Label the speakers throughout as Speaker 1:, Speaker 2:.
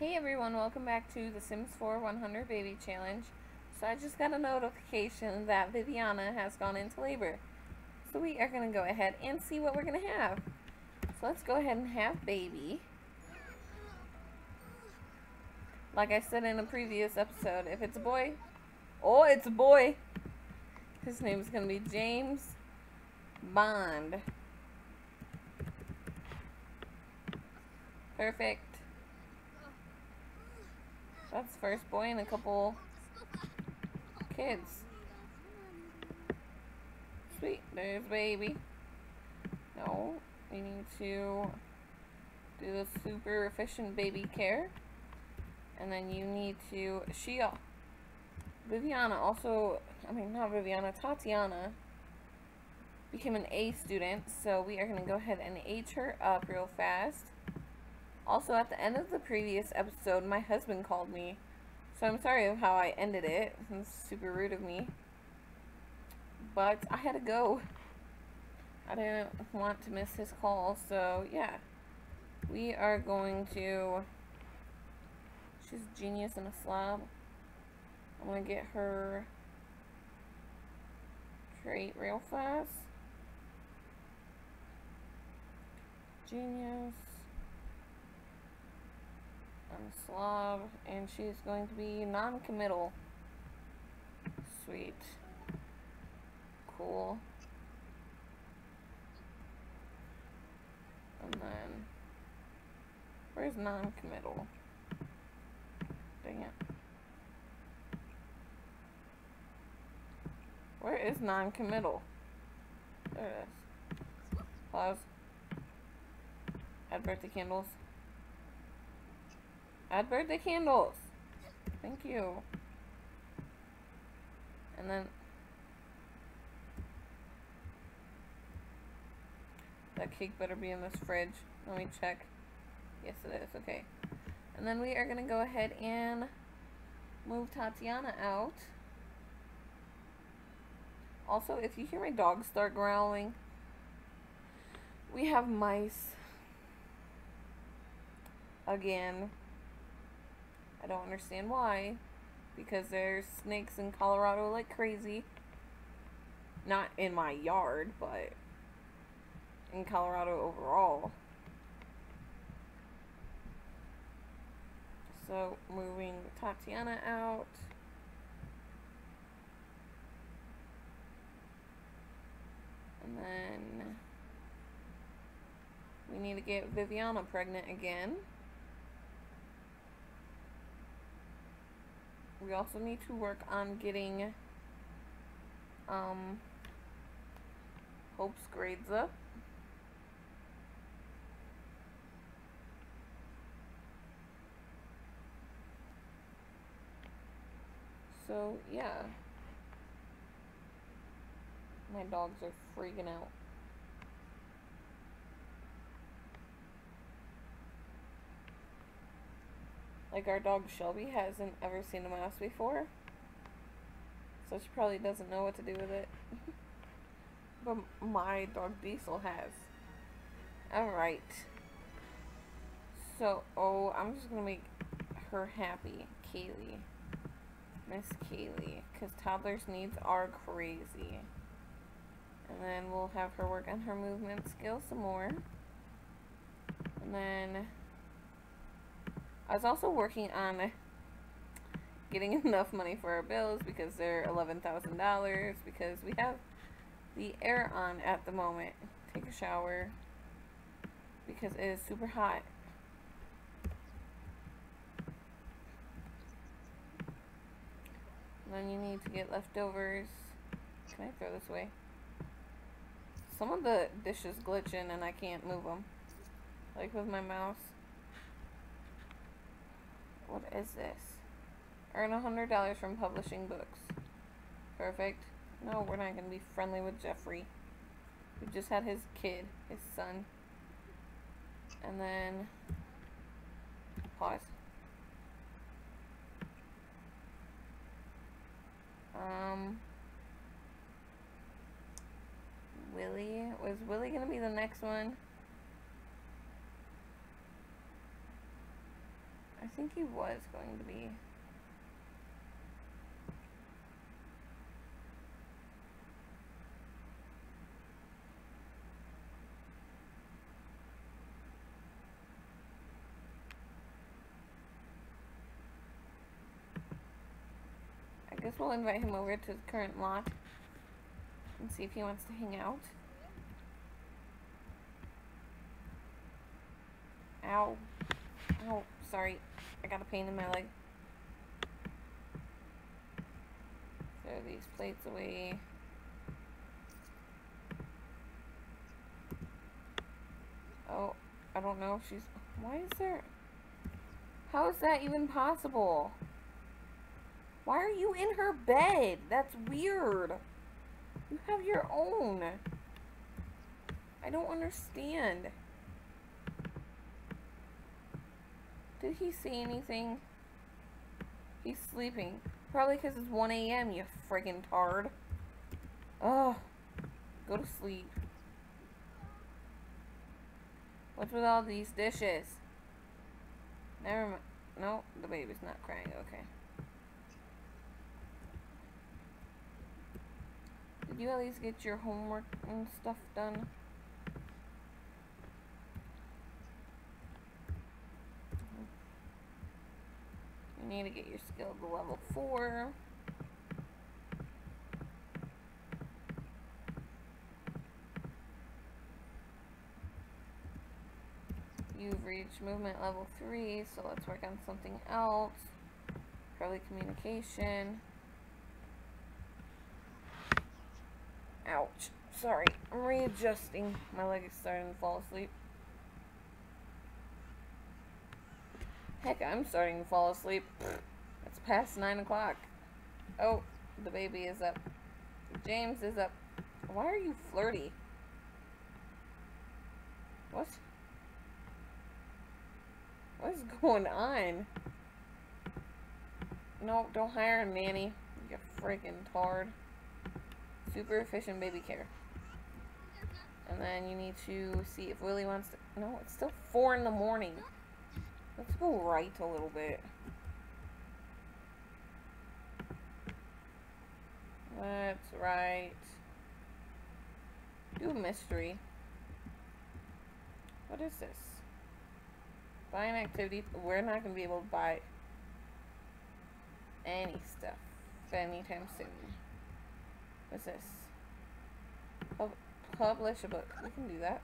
Speaker 1: Hey everyone, welcome back to the Sims 4 100 Baby Challenge. So I just got a notification that Viviana has gone into labor. So we are going to go ahead and see what we're going to have. So let's go ahead and have baby. Like I said in a previous episode, if it's a boy, oh, it's a boy. His name is going to be James Bond. Perfect. That's first boy and a couple kids. Sweet, there's baby. No, we need to do the super efficient baby care. And then you need to, she, Viviana also, I mean not Viviana, Tatiana became an A student. So we are going to go ahead and age her up real fast. Also, at the end of the previous episode, my husband called me. So I'm sorry of how I ended it. It's super rude of me. But I had to go. I didn't want to miss his call. So, yeah. We are going to... She's genius in a slab. I'm to get her trait real fast. Genius. I'm Slav, and she's going to be non-committal. Sweet. Cool. And then, where's non-committal? Dang it. Where is non-committal? There it is. Pause. Add birthday candles. Add birthday candles. Thank you. And then that cake better be in this fridge. Let me check. Yes, it is. Okay. And then we are going to go ahead and move Tatiana out. Also, if you hear my dog start growling, we have mice. Again. I don't understand why. Because there's snakes in Colorado like crazy. Not in my yard, but in Colorado overall. So, moving Tatiana out. And then we need to get Viviana pregnant again. We also need to work on getting um, Hope's grades up. So, yeah. My dogs are freaking out. Like our dog Shelby hasn't ever seen a mouse before. So she probably doesn't know what to do with it. but my dog Diesel has. Alright. So, oh, I'm just going to make her happy. Kaylee. Miss Kaylee. Because toddler's needs are crazy. And then we'll have her work on her movement skills some more. And then I was also working on getting enough money for our bills because they're $11,000 because we have the air on at the moment. Take a shower because it is super hot. Then you need to get leftovers. Can I throw this away? Some of the dishes glitching and I can't move them. Like with my mouse. What is this? Earn a hundred dollars from publishing books. Perfect. No, we're not gonna be friendly with Jeffrey. We just had his kid, his son. And then pause. Um Willie was Willie gonna be the next one? Think he was going to be. I guess we'll invite him over to the current lot and see if he wants to hang out. Ow. Ow. Sorry. I got a pain in my leg. Throw these plates away. Oh, I don't know if she's... Why is there... How is that even possible? Why are you in her bed? That's weird. You have your own. I don't understand. Did he see anything? He's sleeping. Probably because it's 1 a.m., you friggin' tard. Oh, go to sleep. What's with all these dishes? Never mind. No, the baby's not crying. Okay. Did you at least get your homework and stuff done? You need to get your skill to level 4. You've reached movement level 3, so let's work on something else. Probably communication. Ouch. Sorry, I'm readjusting. My leg is starting to fall asleep. Heck, I'm starting to fall asleep. It's past 9 o'clock. Oh, the baby is up. James is up. Why are you flirty? What? What is going on? No, don't hire a nanny. You freaking tard. Super efficient baby care. And then you need to see if Willie wants to... No, it's still 4 in the morning. Let's go right a little bit. That's right. Do a mystery. What is this? Buy an activity. We're not going to be able to buy any stuff anytime soon. What's this? Pub publish a book. We can do that.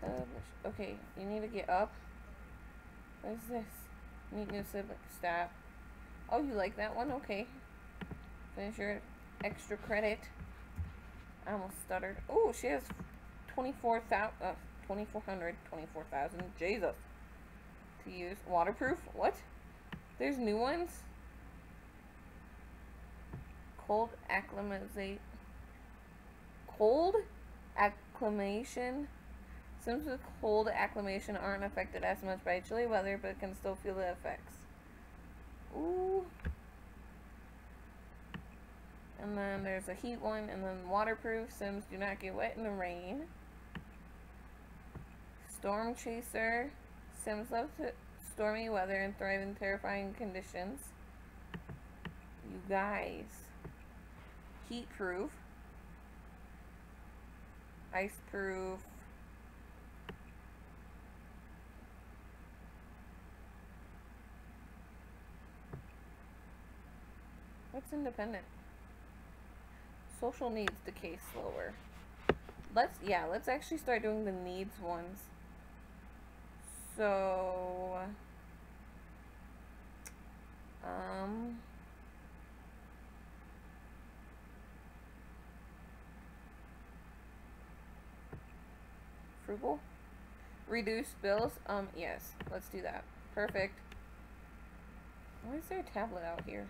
Speaker 1: Publish. Okay, you need to get up. What is this? Meet new sibling. Stop. Oh, you like that one? Okay. Finish your extra credit. I almost stuttered. Oh, she has 24,000, uh, 2,400, 24,000. Jesus. To use. Waterproof? What? There's new ones? Cold acclimate. Cold acclimation? Symptoms with cold acclimation aren't affected as much by chilly weather, but can still feel the effects. Ooh. And then there's a heat one, and then waterproof. Sims do not get wet in the rain. Storm Chaser. Sims love stormy weather and thrive in terrifying conditions. You guys. Heat proof. Ice proof. Independent? Social needs decay slower. Let's, yeah, let's actually start doing the needs ones. So, um, frugal? Reduce bills? Um, yes. Let's do that. Perfect. Why is there a tablet out here?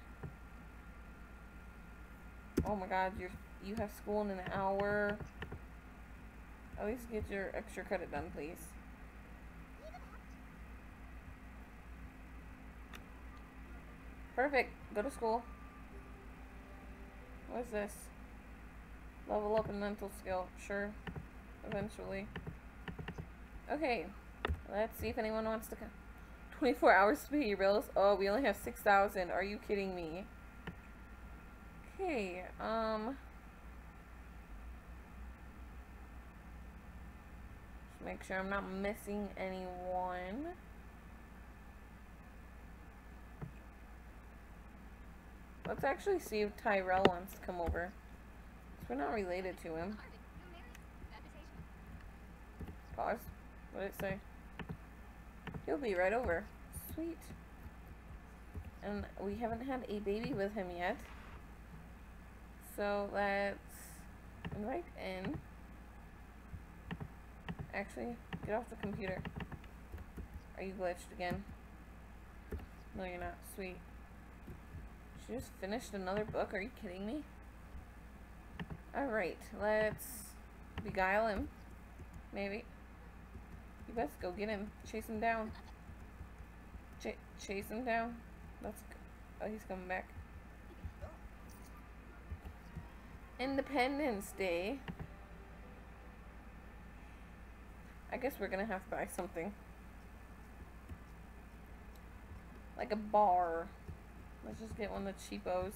Speaker 1: Oh my god, you're, you have school in an hour. At least get your extra credit done, please. Perfect. Go to school. What is this? Level up in mental skill. Sure. Eventually. Okay. Let's see if anyone wants to come. 24 hours to pay bills. Oh, we only have 6,000. Are you kidding me? Okay, um... Just make sure I'm not missing anyone. Let's actually see if Tyrell wants to come over. We're not related to him. Pause. What did it say? He'll be right over. Sweet. And we haven't had a baby with him yet. So let's invite in. Actually, get off the computer. Are you glitched again? No, you're not. Sweet. She just finished another book. Are you kidding me? Alright, let's beguile him. Maybe. You best go get him. Chase him down. Ch chase him down. Go. Oh, he's coming back. Independence Day. I guess we're gonna have to buy something. Like a bar. Let's just get one of the cheapos.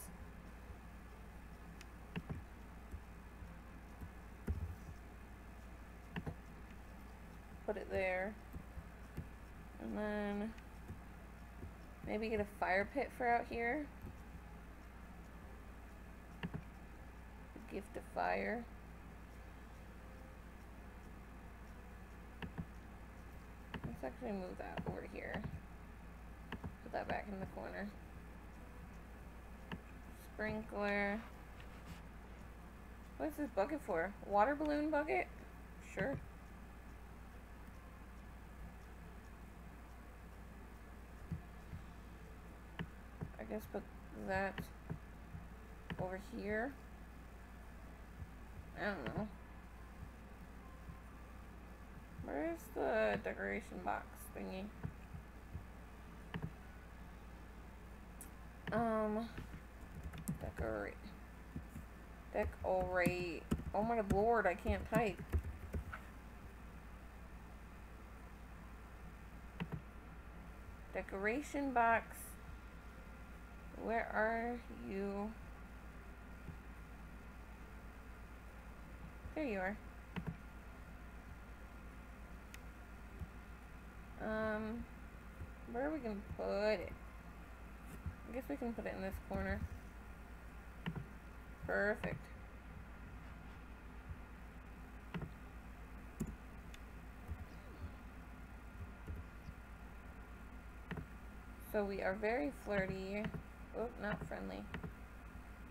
Speaker 1: Put it there. And then maybe get a fire pit for out here. Gift of fire. Let's actually move that over here. Put that back in the corner. Sprinkler. What's this bucket for? Water balloon bucket? Sure. I guess put that over here. I don't know. Where's the decoration box thingy? Um, decorate. Decorate. Oh my lord, I can't type. Decoration box. Where are you? There you are. Um, where are we gonna put it? I guess we can put it in this corner. Perfect. So we are very flirty. Oh, not friendly.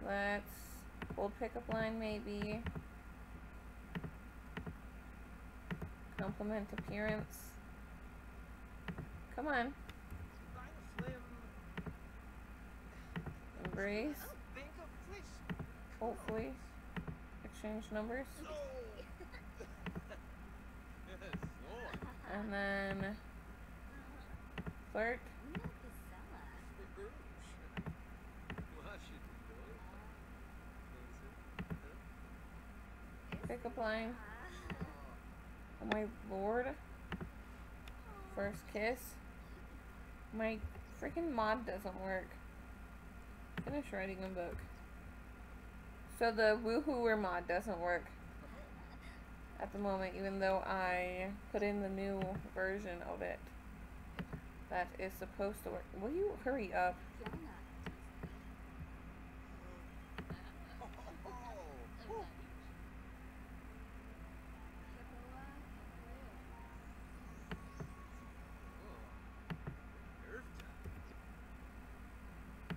Speaker 1: Let's hold pickup line maybe. Compliment appearance. Come on. Embrace. Hopefully. Exchange numbers. And then flirt. Pickup line. My lord. First kiss. My freaking mod doesn't work. Finish writing a book. So the Woohooer mod doesn't work at the moment, even though I put in the new version of it that is supposed to work. Will you hurry up?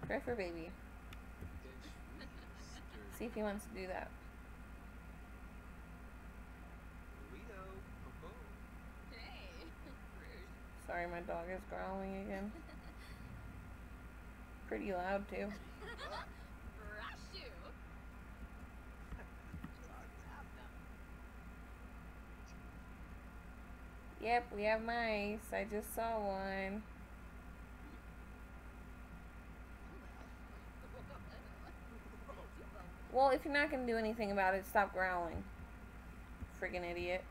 Speaker 1: Cry for baby. See if he wants to do that. Sorry, my dog is growling again. Pretty loud, too. Yep, we have mice. I just saw one. Well, if you're not going to do anything about it, stop growling. Friggin' idiot.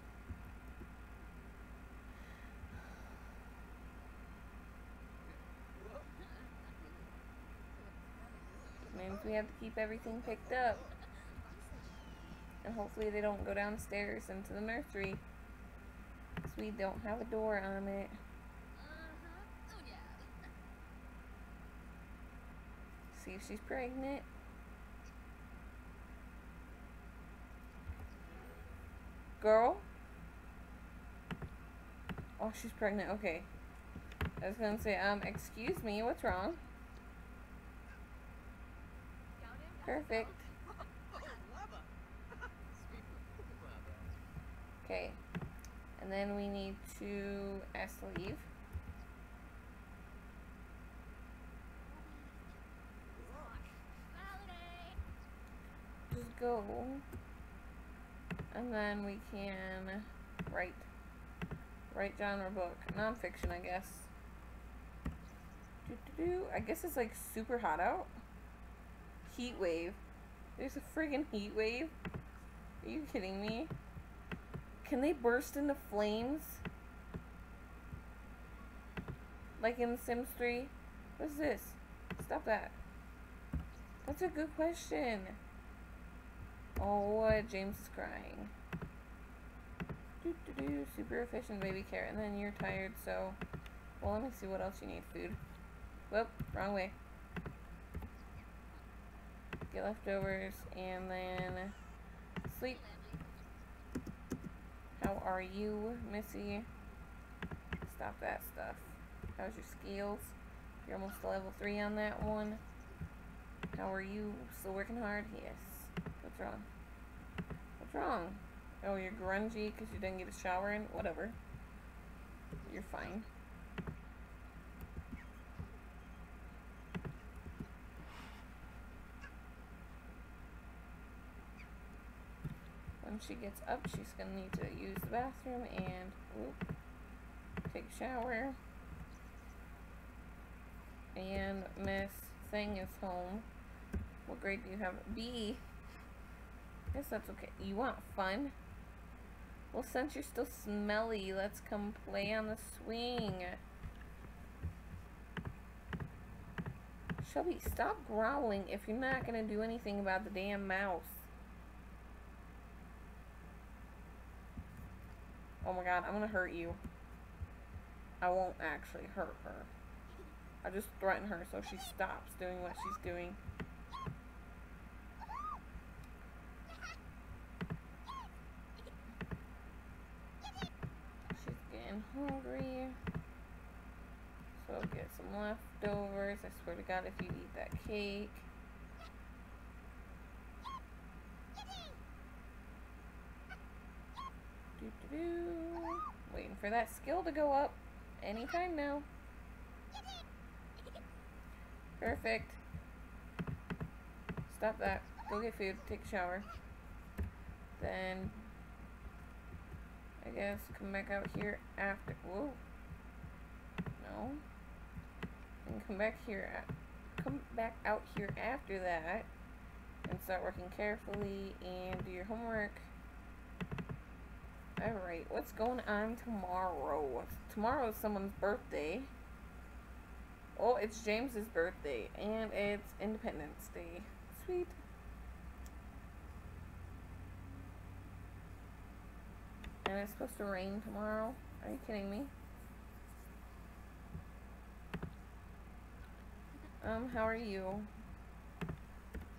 Speaker 1: Means we have to keep everything picked up. And hopefully they don't go downstairs into the nursery. Because we don't have a door on it. Uh-huh. Oh, See if she's pregnant. Girl? Oh, she's pregnant. Okay. I was gonna say, um, excuse me, what's wrong? Perfect. Okay. And then we need to ask to leave. Just go. And then we can write. Write genre book. Nonfiction, I guess. Doo -doo -doo. I guess it's like super hot out. Heat wave. There's a friggin' heat wave. Are you kidding me? Can they burst into flames? Like in Sims 3? What's this? Stop that. That's a good question. Oh, James is crying. Super efficient baby care. And then you're tired, so... Well, let me see what else you need. Food. Whoop, wrong way. Get leftovers, and then sleep. How are you, Missy? Stop that stuff. How's your skills? You're almost level 3 on that one. How are you? Still working hard? Yes. What's wrong? What's wrong? Oh, you're grungy because you didn't get a shower in? Whatever. You're fine. When she gets up, she's going to need to use the bathroom and whoop, take a shower. And Miss Thing is home. What grade do you have? B. Guess that's okay. You want fun? Well, since you're still smelly, let's come play on the swing. Shelby, stop growling if you're not going to do anything about the damn mouse. Oh my god, I'm going to hurt you. I won't actually hurt her. I just threaten her so she stops doing what she's doing. Hungry. So I'll get some leftovers. I swear to God, if you eat that cake. Waiting for that skill to go up. Anytime now. Perfect. Stop that. Go get food. Take a shower. Then I guess come back out here after. Whoa. No. And come back here. Come back out here after that. And start working carefully and do your homework. Alright, what's going on tomorrow? Tomorrow is someone's birthday. Oh, it's James's birthday. And it's Independence Day. Sweet. And it's supposed to rain tomorrow. Are you kidding me? Um, how are you?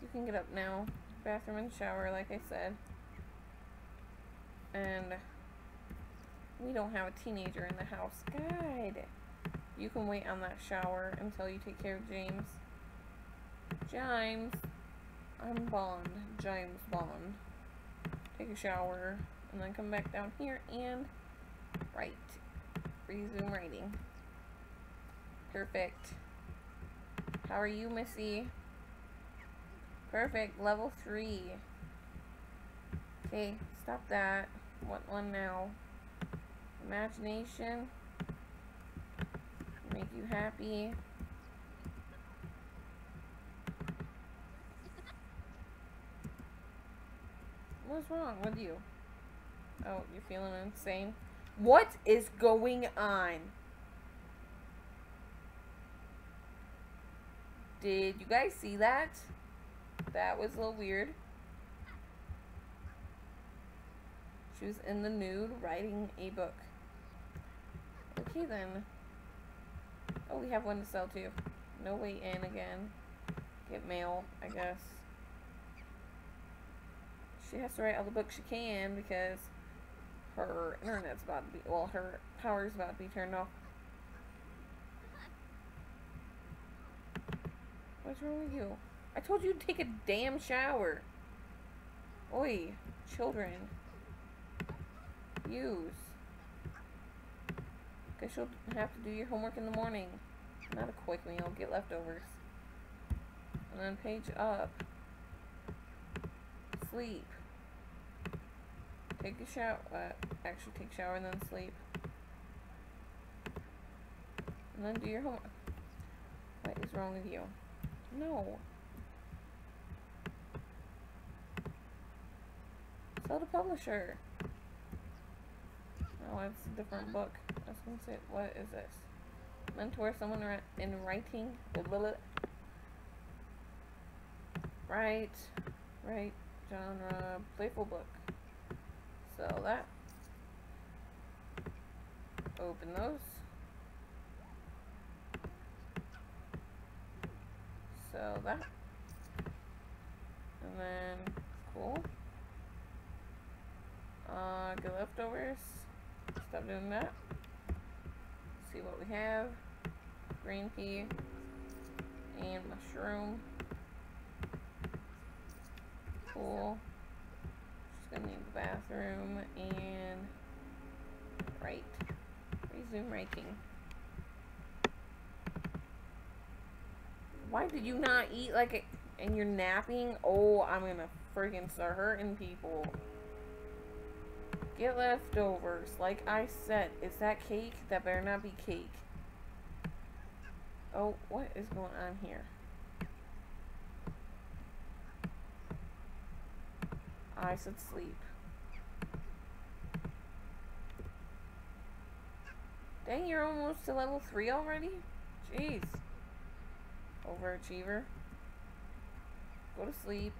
Speaker 1: You can get up now. Bathroom and shower, like I said. And we don't have a teenager in the house. God. You can wait on that shower until you take care of James. James. I'm Bond. James Bond. Take a shower and then come back down here and write. Resume writing. Perfect. How are you, Missy? Perfect. Level 3. Okay, stop that. What one now? Imagination. Make you happy. What's wrong with you? Oh, you're feeling insane? What is going on? Did you guys see that? That was a little weird. She was in the nude writing a book. Okay then. Oh, we have one to sell too. No way in again. Get mail, I guess. She has to write all the books she can because her internet's about to be, well, her power's about to be turned off. What's wrong with you? I told you to take a damn shower. Oi, children. Use. Guess you'll have to do your homework in the morning. Not a quick meal, get leftovers. And then page up. Sleep. Take a shower. Uh, actually, take a shower and then sleep. And then do your homework. What is wrong with you? No. Sell the publisher. Oh, it's a different book. I was gonna say, what is this? Mentor someone in writing? Right. Right. Genre. Playful book. Sell that. Open those. Sell that. And then, cool. Uh, get leftovers. Stop doing that. See what we have. Green pea and mushroom. Cool. Gonna need the bathroom and right. Resume writing. Why did you not eat like a, and you're napping? Oh, I'm gonna freaking start hurting people. Get leftovers. Like I said, is that cake? That better not be cake. Oh, what is going on here? I said sleep. Dang, you're almost to level 3 already? Jeez. Overachiever. Go to sleep.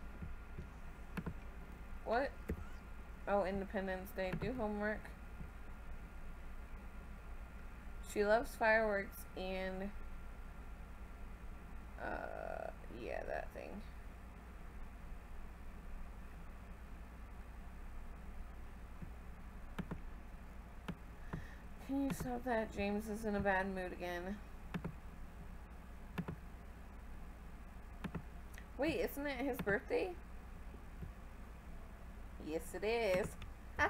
Speaker 1: What? Oh, Independence Day. Do homework. She loves fireworks and... Uh, yeah, that thing. Can you stop that? James is in a bad mood again. Wait, isn't it his birthday? Yes, it is.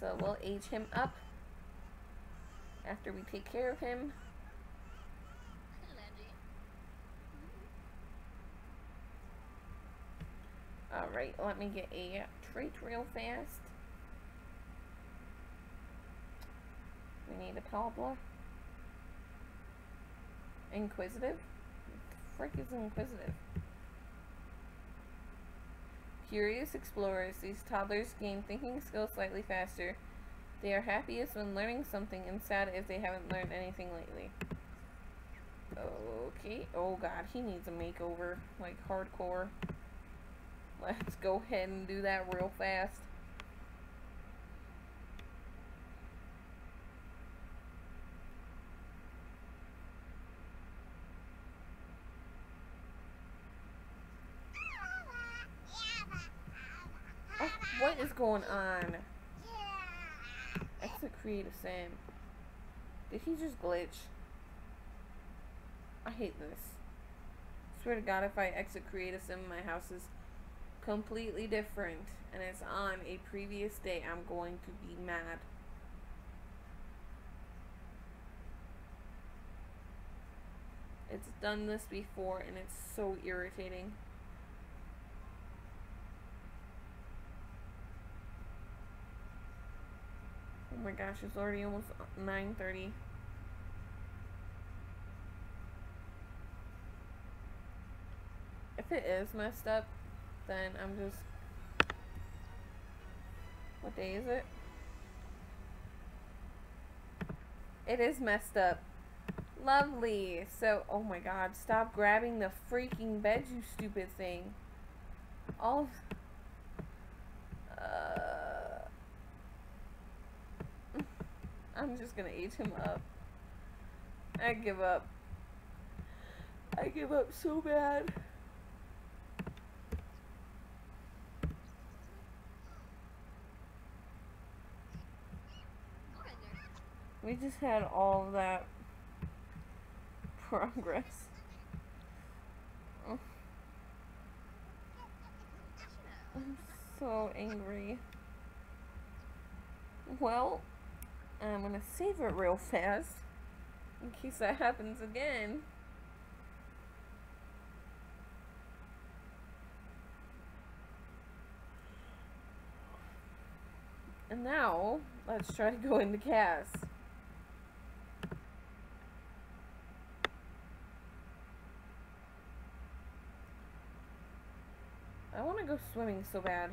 Speaker 1: so we'll age him up after we take care of him. Alright, let me get a trait real fast. Need a cobbler. Inquisitive? Frick is inquisitive? Curious explorers, these toddlers gain thinking skills slightly faster. They are happiest when learning something and sad if they haven't learned anything lately. Okay. Oh god, he needs a makeover. Like, hardcore. Let's go ahead and do that real fast. What is going on? Exit create a sim. Did he just glitch? I hate this. Swear to God, if I exit creative a sim, my house is completely different and it's on a previous day, I'm going to be mad. It's done this before and it's so irritating. My gosh, it's already almost 9.30. If it is messed up, then I'm just... What day is it? It is messed up. Lovely. So, oh my god, stop grabbing the freaking bed, you stupid thing. All of... Uh, I'm just gonna eat him up. I give up. I give up so bad. We just had all that progress. I'm so angry. Well, Um, I'm gonna save it real fast in case that happens again. And now, let's try to go into CAS. I want to go swimming so bad.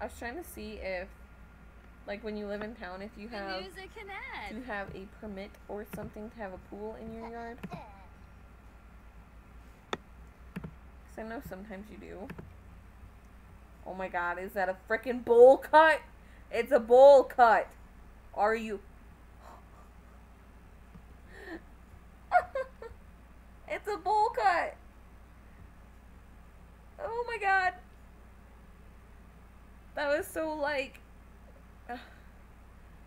Speaker 1: I was trying to see if, like, when you live in town, if you have, you have a permit or something to have a pool in your yard? Because I know sometimes you do. Oh my god, is that a freaking bowl cut? It's a bowl cut. Are you... it's a bowl cut. Oh my god. That was so like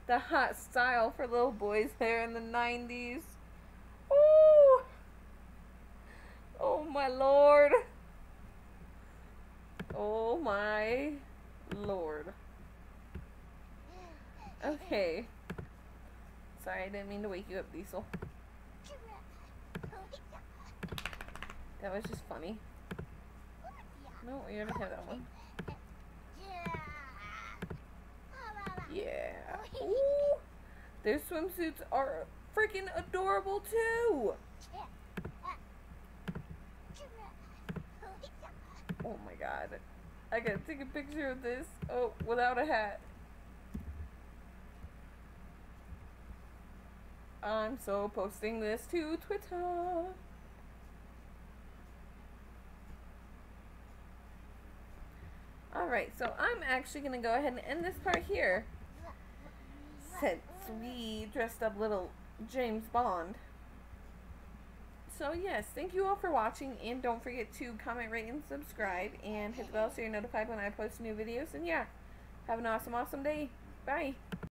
Speaker 1: the hot style for little boys there in the 90s. Ooh. Oh my lord. Oh my lord. Okay. Sorry, I didn't mean to wake you up, Diesel. That was just funny. No, you we already have that one. Yeah. Ooh. Their swimsuits are freaking adorable too. Oh my god. I gotta take a picture of this. Oh, without a hat. I'm so posting this to Twitter. Alright, so I'm actually going to go ahead and end this part here. Since we dressed up little James Bond. So yes, thank you all for watching, and don't forget to comment, rate, and subscribe, and hit the bell so you're notified when I post new videos, and yeah, have an awesome, awesome day. Bye!